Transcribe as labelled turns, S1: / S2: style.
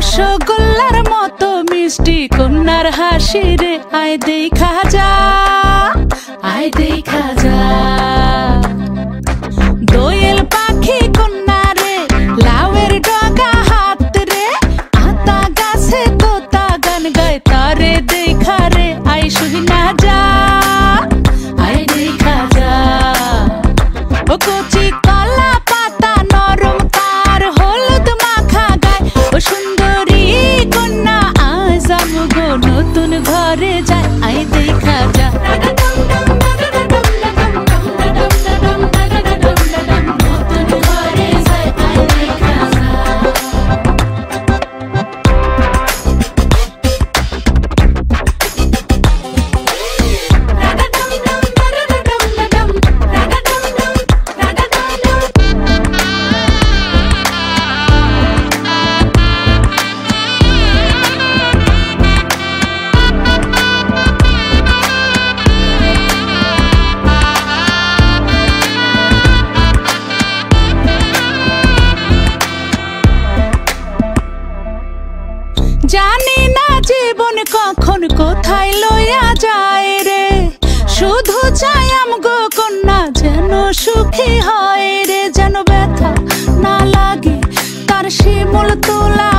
S1: রসগোল্লার মতো মিষ্টি, কন্যার হাসি রে আয় দেখা যা, আয় দেখা যা। দোয়েল পাখি লাউয়ের হাত রে গাছে গায়, তারে দেখা জানি না জীবন কখন কোথায় লইয়া যায় রে। শুধু চাই আমগো কন্যা যেন সুখী হয় রে। যেন ব্যথা না লাগে, তার শিমুল তোলা